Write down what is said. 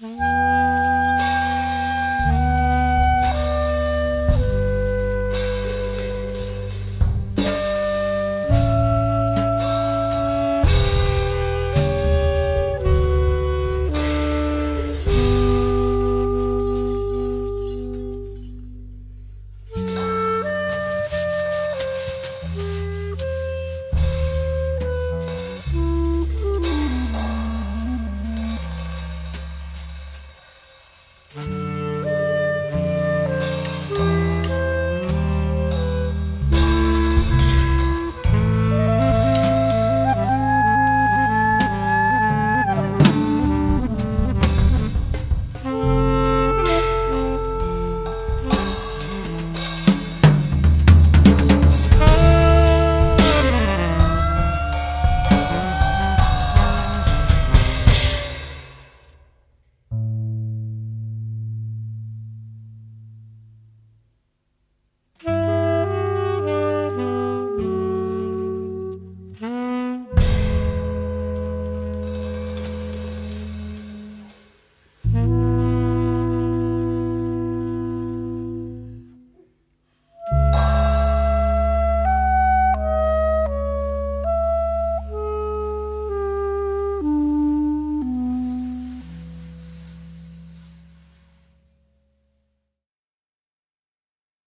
Bye.